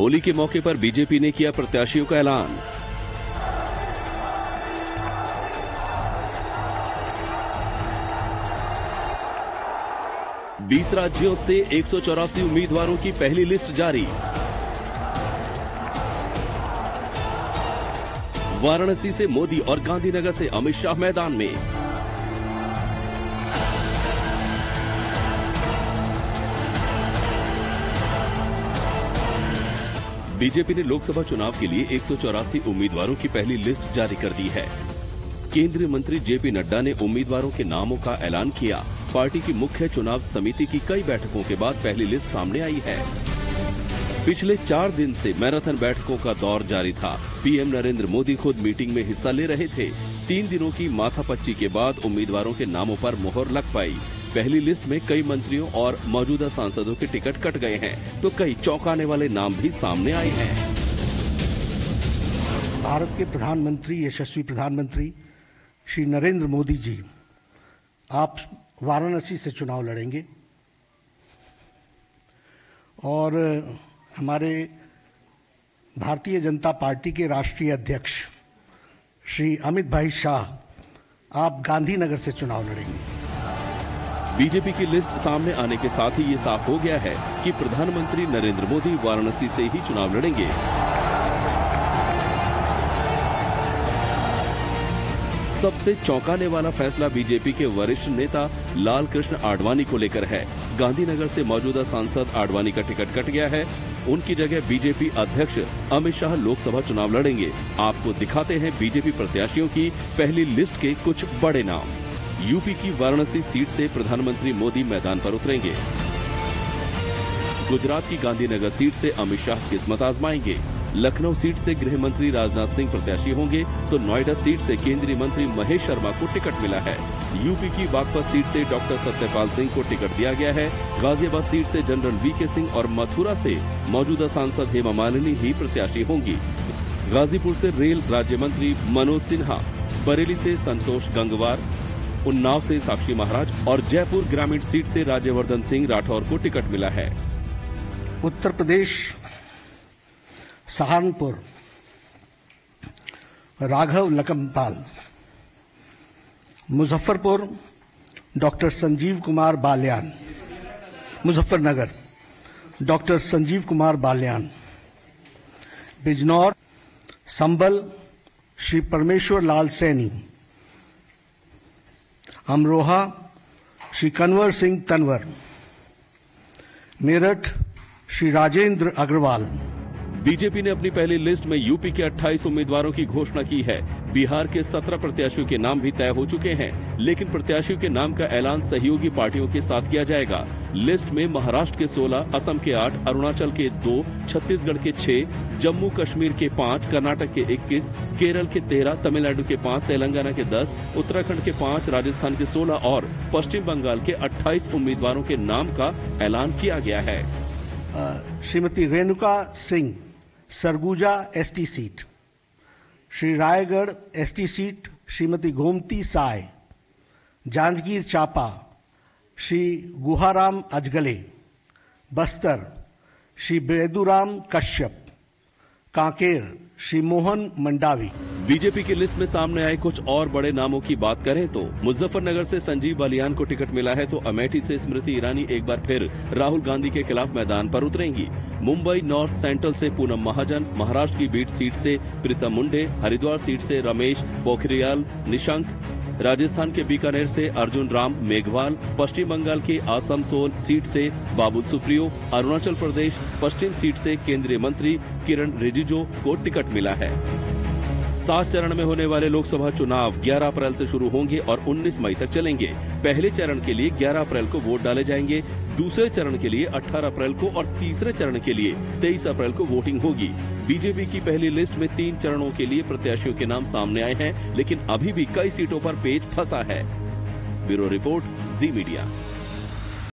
होली के मौके पर बीजेपी ने किया प्रत्याशियों का ऐलान। बीस राज्यों से एक सौ चौरासी उम्मीदवारों की पहली लिस्ट जारी। वाराणसी से मोदी और गांधीनगर से अमित शाह मैदान में। बीजेपी ने लोकसभा चुनाव के लिए एक सौ चौरासी उम्मीदवारों की पहली लिस्ट जारी कर दी है। केंद्रीय मंत्री जेपी नड्डा ने उम्मीदवारों के नामों का ऐलान किया। पार्टी की मुख्य चुनाव समिति की कई बैठकों के बाद पहली लिस्ट सामने आई है। पिछले चार दिन से मैराथन बैठकों का दौर जारी था। पीएम नरेंद्र मोदी खुद मीटिंग में हिस्सा ले रहे थे। तीन दिनों की माथापच्ची के बाद उम्मीदवारों के नामों पर मोहर लग पाई। पहली लिस्ट में कई मंत्रियों और मौजूदा सांसदों के टिकट कट गए हैं तो कई चौंकाने वाले नाम भी सामने आए हैं। भारत के प्रधानमंत्री, यशस्वी प्रधानमंत्री, श्री नरेंद्र मोदी जी, आप वाराणसी से चुनाव लड़ेंगे। और, हमारे भारतीय जनता पार्टी के राष्ट्रीय अध्यक्ष, श्री अमित भाई शाह, आप गांधीनगर से चुनाव लड़ेंगे। बीजेपी की लिस्ट सामने आने के साथ ही ये साफ़ हो गया है कि प्रधानमंत्री नरेंद्र मोदी वाराणसी से ही चुनाव लड़ेंगे। सबसे चौंकाने वाला फैसला बीजेपी के वरिष्ठ नेता लाल कृष्ण आडवाणी को लेकर है। गांधीनगर से मौजूदा सांसद आडवाणी का टिकट कट गया है। उनकी जगह बीजेपी अध्यक्ष अमित शाह लोकसभा चुनाव लड़ेंगे। आपको दिखाते हैं बीजेपी प्रत्याशियों की पहली लिस्ट के कुछ बड़े नाम। यूपी की वाराणसी सीट से प्रधानमंत्री मोदी मैदान पर उतरेंगे। गुजरात की गांधीनगर सीट से अमित शाह किस्मत आजमाएँगे। लखनऊ सीट से गृह मंत्री राजनाथ सिंह प्रत्याशी होंगे तो नोएडा सीट से केंद्रीय मंत्री महेश शर्मा को टिकट मिला है। यूपी की बागपत सीट से डॉक्टर सत्यपाल सिंह को टिकट दिया गया है। गाजियाबाद सीट से जनरल वी के सिंह और मथुरा से मौजूदा सांसद हेमा मालिनी ही प्रत्याशी होंगी। गाजीपुर से रेल राज्य मंत्री मनोज सिन्हा, बरेली से संतोष गंगवार उन्नाव से साक्षी महाराज और जयपुर ग्रामीण सीट से राज्यवर्धन सिंह राठौर को टिकट मिला है। Uttar Pradesh, Saharanpur, Raghav Lakhanpal Muzaffarpur, doctor Sanjeev Kumar Balyan, Muzaffarnagar, doctor Sanjeev Kumar Balyan, Bijnor, Sambhal, Shri Parmeshwar Lal Saini Amroha Shri Kanwar Singh Tanwar, Meerut, Shri Rajendra Agrawal. BJP ने अपनी पहली list में UP के 28 उम्मीदवारों की घोषणा की है। बिहार के 17 प्रत्याशियों के नाम भी तय हो चुके हैं लेकिन प्रत्याशियों के नाम का ऐलान सहयोगी पार्टियों के साथ किया जाएगा। लिस्ट में महाराष्ट्र के 16, असम के 8, अरुणाचल के 2, छत्तीसगढ़ के 6, जम्मू कश्मीर के 5, कर्नाटक के 21, केरल के 13, तमिलनाडु के 5, तेलंगाना के 10, उत्तराखंड के 5, राजस्थान के 16 और पश्चिम बंगाल के 28 उम्मीदवारों के नाम का ऐलान किया गया है। Shrimati Renuka Singh Surguja ST seat. Shri Raigarh ST seat, Shrimati Gomti Sai, Janjgir Champa, Shri Guharam Ajgalle, Bastar, Shri Baiduram Kashyap. Kanker Shri Mohan Mandavi. BJP की लिस्ट में सामने आए कुछ और बड़े नामों की बात करें तो मुजफ्फरनगर से संजीव बालियान को टिकट मिला है तो अमेठी से स्मृति ईरानी एक बार फिर राहुल गांधी के खिलाफ मैदान पर उतरेंगी। मुंबई नॉर्थ सेंट्रल से पूनम महाजन, महाराष्ट्र की बीट सीट से प्रीतम मुंडे, हरिद्वार सीट से रमेश पोखरियाल, निशंक राजस्थान के बीकानेर से अर्जुन राम मेघवाल, पश्चिम बंगाल के आसनसोल सीट से बाबुल सुप्रियो, अरुणाचल प्रदेश पश्चिम सीट से केंद्रीय मंत्री किरण रिजिजू को टिकट मिला है। सात चरण में होने वाले लोकसभा चुनाव 11 अप्रैल से शुरू होंगे और 19 मई तक चलेंगे। पहले चरण के लिए 11 अप्रैल को वोट डाले जाएँगे, दूसरे चरण के लिए 18 अप्रैल को और तीसरे चरण के लिए 23 अप्रैल को वोटिंग होगी। बीजेपी की पहली लिस्ट में तीन चरणों के लिए प्रत्याशियों के नाम सामने आए हैं, लेकिन अभी भी कई सीटों पर पेज फंसा है। Bureau report, Zee Media.